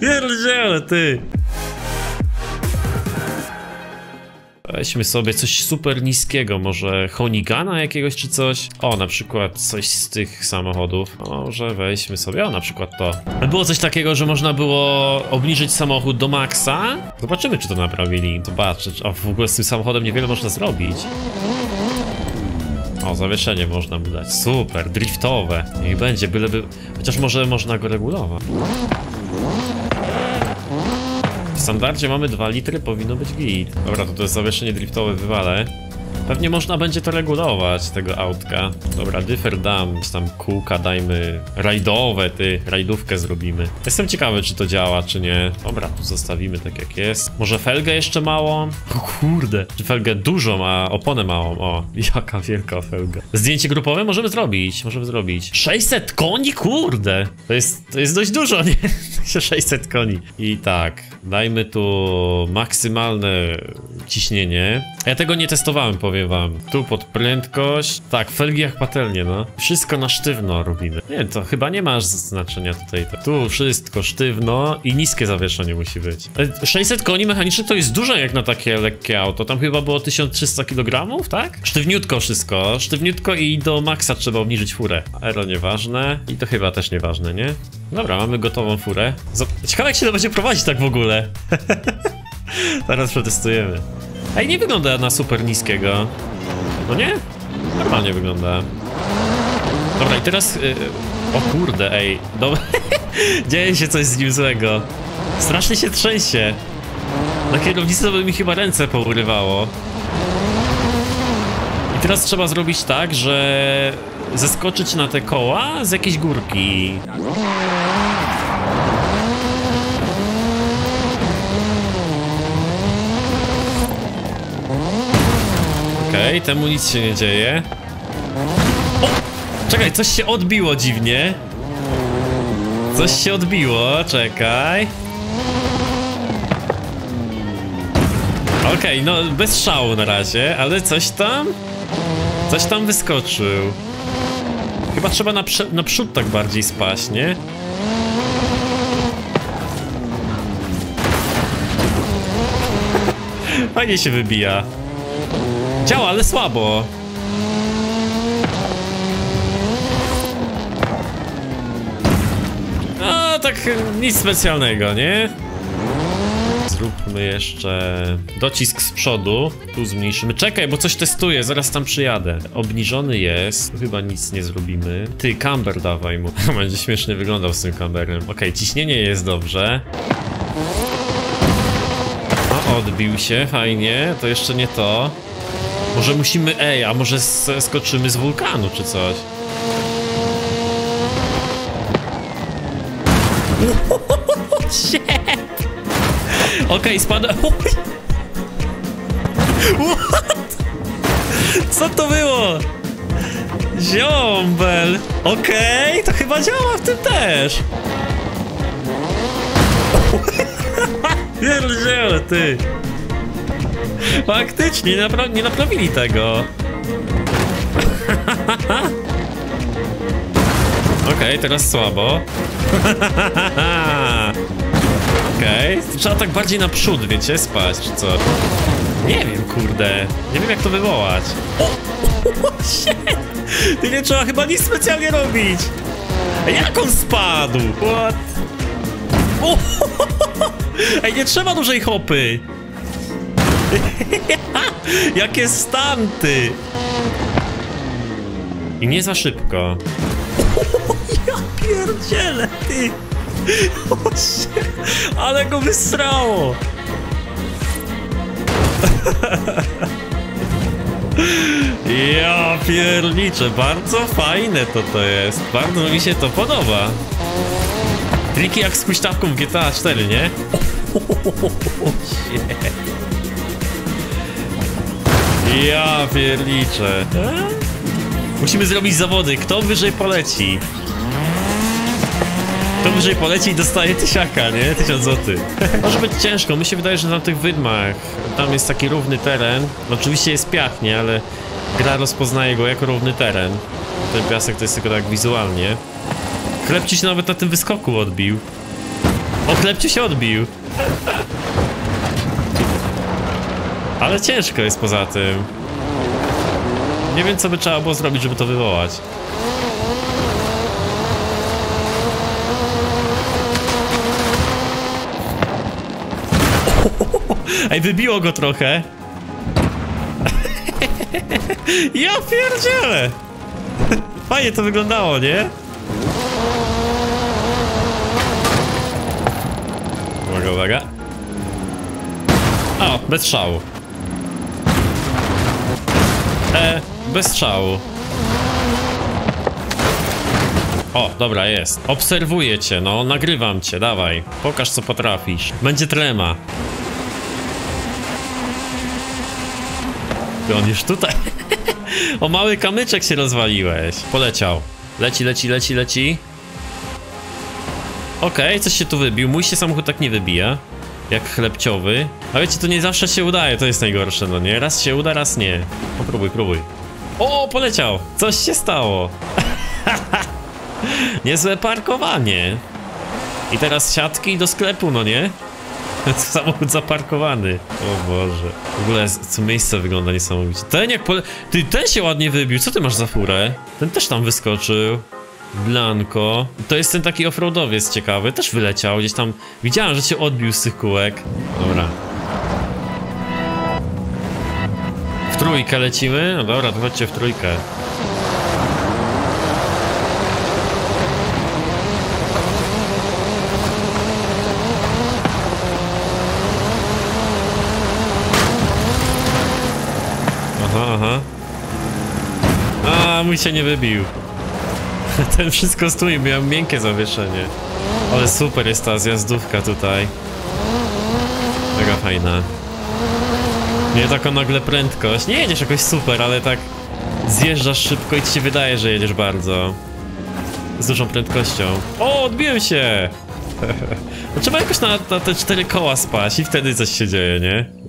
Pierdziele, ty! Weźmy sobie coś super niskiego, może Honigana jakiegoś czy coś. O, na przykład coś z tych samochodów. Może weźmy sobie, o, na przykład to. Było coś takiego, że można było obniżyć samochód do maksa. Zobaczymy, czy to naprawili. Zobaczę, a w ogóle z tym samochodem niewiele można zrobić. O, zawieszenie można mu dać. Super, driftowe. Niech będzie, byleby... Chociaż może można go regulować. W standardzie mamy 2 litry, powinno być git. Dobra, to to jest zawieszenie driftowe, wywalę. Pewnie można będzie to regulować, tego autka. Dobra, dyfer dam, tam kółka dajmy rajdowe, ty, rajdówkę zrobimy. Jestem ciekawy, czy to działa, czy nie. Dobra, tu zostawimy tak jak jest. Może felgę jeszcze małą? O kurde, czy felgę dużo ma, oponę małą, o, jaka wielka felga. Zdjęcie grupowe możemy zrobić, możemy zrobić. 600 koni, kurde! To jest, to jest dość dużo, nie? 600 koni. I tak, dajmy tu maksymalne ciśnienie. Ja tego nie testowałem, powiem wam. Tu pod prędkość. Tak, felgi jak patelnie, no. Wszystko na sztywno robimy. Nie, to chyba nie ma znaczenia tutaj. Tu wszystko sztywno i niskie zawieszenie musi być. E, 600 koni mechanicznych to jest dużo jak na takie lekkie auto. Tam chyba było 1300 kg, tak? Sztywniutko wszystko. Sztywniutko i do maksa trzeba obniżyć furę. Aero nieważne i to chyba też nieważne, nie? Dobra, mamy gotową furę. Ciekawe jak się to będzie prowadzić tak w ogóle. Teraz przetestujemy. Ej, nie wygląda na super niskiego. No nie? Normalnie wygląda. Dobra, i teraz... Yy, o kurde, ej. Dobra. Dzieje się coś z nim złego. Strasznie się trzęsie. Na kierownicy by mi chyba ręce pourywało. I teraz trzeba zrobić tak, że... Zeskoczyć na te koła z jakiejś górki. Okej, okay, temu nic się nie dzieje. O! Czekaj, coś się odbiło dziwnie. Coś się odbiło, czekaj. Okej, okay, no bez szału na razie, ale coś tam... Coś tam wyskoczył. Chyba trzeba naprze- naprzód tak bardziej spaść, nie? Fajnie się wybija. Działa, ale słabo. No, tak nic specjalnego, nie? Zróbmy jeszcze docisk z przodu. Tu zmniejszymy. Czekaj, bo coś testuję, zaraz tam przyjadę. Obniżony jest. Chyba nic nie zrobimy. Ty, camber dawaj mu. Będzie śmiesznie wyglądał z tym camberem. Okej, okay, ciśnienie jest dobrze. O, odbił się, fajnie. To jeszcze nie to. Może musimy, ej, a może skoczymy z wulkanu czy coś? Okej, okay, spada... What? Co to było? Ziombel! Okej, okay, to chyba działa w tym też! Pierdziele, ty! Faktycznie, nie, nie naprawili tego. Okej, okay, teraz słabo. Okej, okay. trzeba tak bardziej naprzód, wiecie, spać, czy co? Nie wiem, kurde. Nie wiem, jak to wywołać. O! Shit! Ty nie trzeba chyba nic specjalnie robić. Jak on spadł? What? O! Ej, nie trzeba dużej hopy. Jakie stanty! I nie za szybko. ja pierdzielę, ty! O, ale go wysrało! ja pierniczę, bardzo fajne to to jest. Bardzo mi się to podoba. Triki jak z huśtawką w GTA 4, nie? O, ja pierliczę. Musimy zrobić zawody. Kto wyżej poleci? Kto wyżej poleci i dostaje tysiaka, nie? Tysiąc złotych. Może być ciężko. Mi się wydaje, że na tych wydmach tam jest taki równy teren. Oczywiście jest piach, nie? Ale gra rozpoznaje go jako równy teren. Ten piasek to jest tylko tak wizualnie. Chleb ci się nawet na tym wyskoku odbił. O, klepciu się odbił. Ale ciężko jest poza tym. Nie wiem, co by trzeba było zrobić, żeby to wywołać. Ej, wybiło go trochę. Ja pierdzielę! Fajnie to wyglądało, nie? Uwaga, uwaga. O, bez strzału. E, bez strzału. O, dobra, jest. Obserwuję cię, no, nagrywam cię, dawaj. Pokaż, co potrafisz. Będzie trema. On już tutaj. o mały kamyczek się rozwaliłeś. Poleciał. Leci, leci, leci, leci. Okej, coś się tu wybił. Mój się samochód tak nie wybija. Jak chlebciowy. A wiecie, to nie zawsze się udaje, to jest najgorsze, no nie? Raz się uda, raz nie. Popróbuj, próbuj. O, poleciał! Coś się stało. Niezłe parkowanie. I teraz siatki do sklepu, no nie? Samochód zaparkowany. O Boże. W ogóle co miejsce wygląda niesamowicie. Ten jak pole... Ty, ten się ładnie wybił. Co ty masz za furę? Ten też tam wyskoczył. Blanko. To jest ten taki offroadowiec ciekawy. Też wyleciał gdzieś tam. Widziałem, że się odbił z tych kółek. Dobra. W trójkę lecimy? No dobra, to chodźcie w trójkę. Aha, aha. A, mój się nie wybił. Ten wszystko stoi, miał miękkie zawieszenie. Ale super jest ta zjazdówka tutaj. Mega fajna. Nie taka nagle prędkość. Nie jedziesz jakoś super, ale tak zjeżdżasz szybko i ci się wydaje, że jedziesz bardzo. Z dużą prędkością. O, odbiłem się! no trzeba jakoś na, na te cztery koła spać i wtedy coś się dzieje, nie?